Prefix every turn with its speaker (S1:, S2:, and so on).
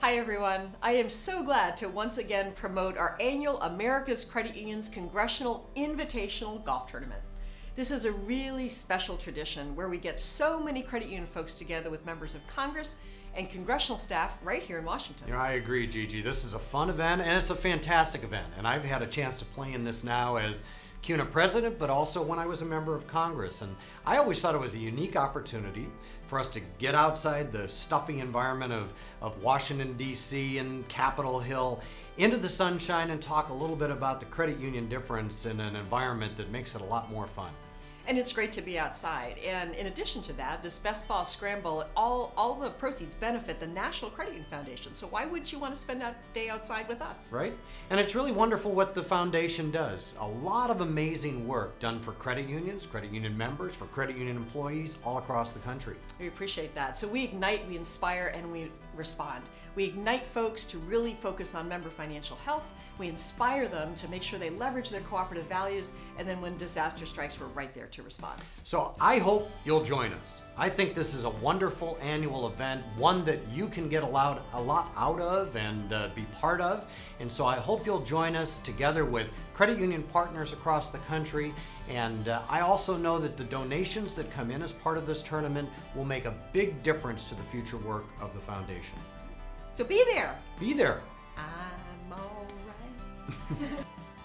S1: Hi everyone. I am so glad to once again promote our annual America's Credit Unions Congressional Invitational Golf Tournament. This is a really special tradition where we get so many credit union folks together with members of Congress and congressional staff right here in Washington.
S2: Know, I agree, Gigi. This is a fun event and it's a fantastic event. And I've had a chance to play in this now as CUNA president, but also when I was a member of Congress. And I always thought it was a unique opportunity for us to get outside the stuffy environment of, of Washington, D.C. and Capitol Hill into the sunshine and talk a little bit about the credit union difference in an environment that makes it a lot more fun
S1: and it's great to be outside. And in addition to that, this Best Ball Scramble, all, all the proceeds benefit the National Credit Union Foundation. So why would you want to spend that day outside with us?
S2: Right. And it's really wonderful what the foundation does. A lot of amazing work done for credit unions, credit union members, for credit union employees all across the country.
S1: We appreciate that. So we ignite, we inspire, and we respond. We ignite folks to really focus on member financial health. We inspire them to make sure they leverage their cooperative values, and then when disaster strikes, we're right there to respond.
S2: So I hope you'll join us. I think this is a wonderful annual event, one that you can get a lot, a lot out of and uh, be part of. And so I hope you'll join us together with credit union partners across the country. And uh, I also know that the donations that come in as part of this tournament will make a big difference to the future work of the foundation.
S1: So be there.
S2: Be there.
S1: I'm all right.